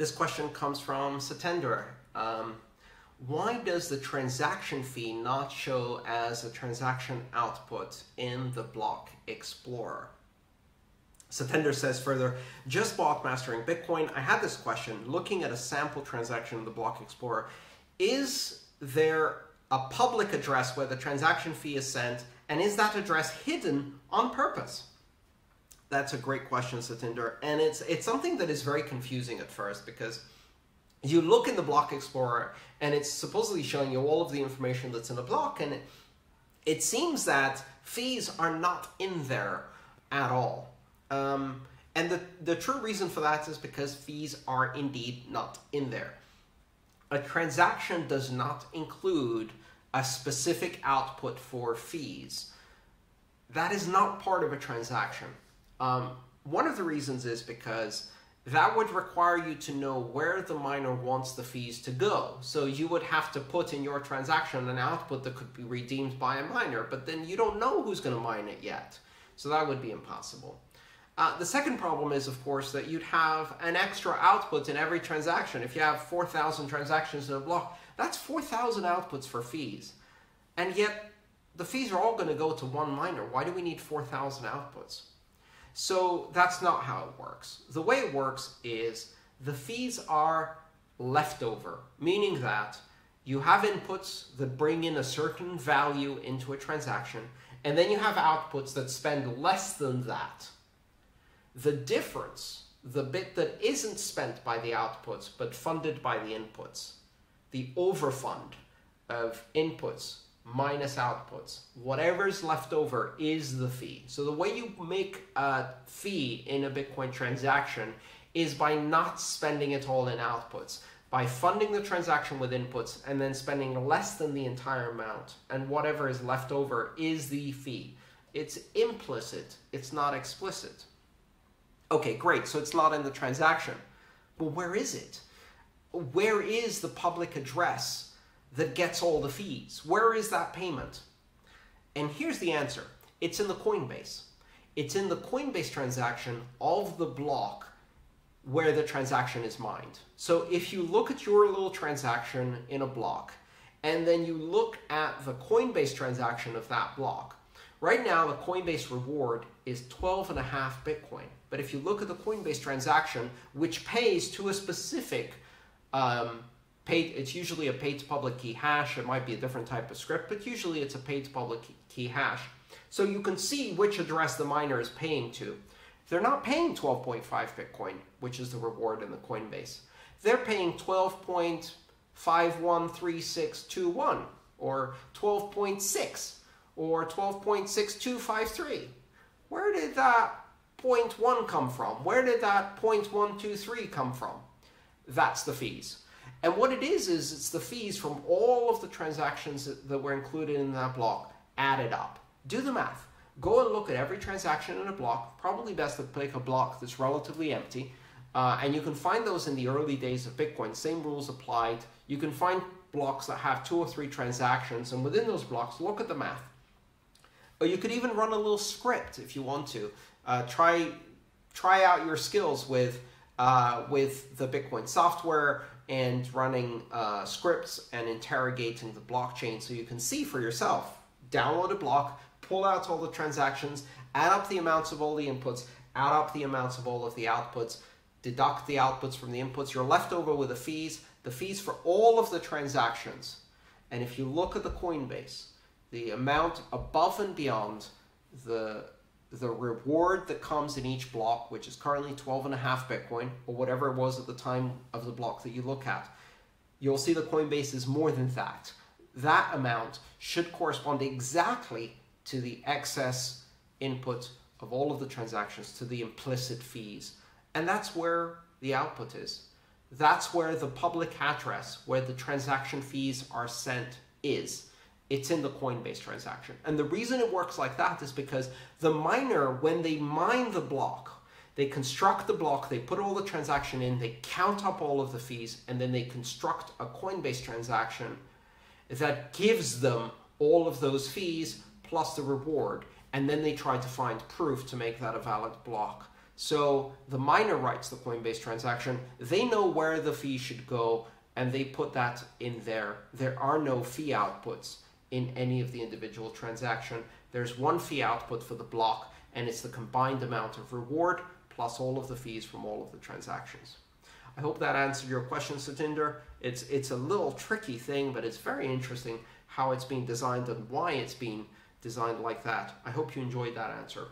This question comes from Satender. Um, why does the transaction fee not show as a transaction output in the block explorer? Satender says further, just bought mastering Bitcoin. I had this question looking at a sample transaction in the block explorer. Is there a public address where the transaction fee is sent and is that address hidden on purpose? That's a great question, Satinder, and it's it's something that is very confusing at first because you look in the block explorer and it's supposedly showing you all of the information that's in a block and it, it seems that fees are not in there at all. Um, and the, the true reason for that is because fees are indeed not in there. A transaction does not include a specific output for fees. That is not part of a transaction. Um, one of the reasons is because that would require you to know where the miner wants the fees to go. So you would have to put in your transaction an output that could be redeemed by a miner, but then you don't know who's going to mine it yet. So that would be impossible. Uh, the second problem is, of course, that you'd have an extra output in every transaction. If you have 4,000 transactions in a block, that's 4,000 outputs for fees. And yet, the fees are all going to go to one miner. Why do we need 4,000 outputs? So that's not how it works. The way it works is the fees are leftover, meaning that you have inputs that bring in a certain value into a transaction, and then you have outputs that spend less than that. The difference, the bit that isn't spent by the outputs but funded by the inputs, the overfund of inputs minus outputs. Whatever's left over is the fee. So the way you make a fee in a Bitcoin transaction is by not spending it all in outputs, by funding the transaction with inputs and then spending less than the entire amount. And whatever is left over is the fee. It's implicit, it's not explicit. Okay, great, so it's not in the transaction. But where is it? Where is the public address that gets all the fees? Where is that payment? And here's the answer. It's in the Coinbase. It's in the Coinbase transaction of the block where the transaction is mined. So if you look at your little transaction in a block, and then you look at the Coinbase transaction of that block, right now the Coinbase reward is 12 and a half Bitcoin. But if you look at the Coinbase transaction, which pays to a specific um, paid, it's usually a pay-to-public-key-hash. It might be a different type of script, but usually it's a paid public key hash. So you can see which address the miner is paying to. They're not paying 12.5 Bitcoin, which is the reward in the Coinbase. They're paying 12.513621 or 12.6 or 12.6253. Where did that 0.1 come from? Where did that 0.123 come from? That's the fees. And what it is, is it's the fees from all of the transactions that, that were included in that block added up. Do the math. Go and look at every transaction in a block. Probably best to pick a block that's relatively empty. Uh, and you can find those in the early days of Bitcoin. Same rules applied. You can find blocks that have two or three transactions. And within those blocks, look at the math. Or you could even run a little script if you want to. Uh, try, try out your skills with, uh, with the Bitcoin software and running uh, scripts and interrogating the blockchain so you can see for yourself. Download a block, pull out all the transactions, add up the amounts of all the inputs, add up the amounts of all of the outputs, deduct the outputs from the inputs. You're left over with the fees, the fees for all of the transactions. And if you look at the Coinbase, the amount above and beyond the the reward that comes in each block, which is currently 12 and a half Bitcoin, or whatever it was at the time of the block that you look at, you'll see the Coinbase is more than that. That amount should correspond exactly to the excess input of all of the transactions, to the implicit fees. And that's where the output is. That's where the public address, where the transaction fees are sent, is it's in the Coinbase transaction. And the reason it works like that is because the miner, when they mine the block, they construct the block, they put all the transaction in, they count up all of the fees, and then they construct a Coinbase transaction that gives them all of those fees plus the reward. And then they try to find proof to make that a valid block. So the miner writes the Coinbase transaction, they know where the fee should go and they put that in there. There are no fee outputs in any of the individual transaction. There's one fee output for the block and it's the combined amount of reward plus all of the fees from all of the transactions. I hope that answered your question, Satinder. It's, it's a little tricky thing, but it's very interesting how it's being designed and why it's being designed like that. I hope you enjoyed that answer.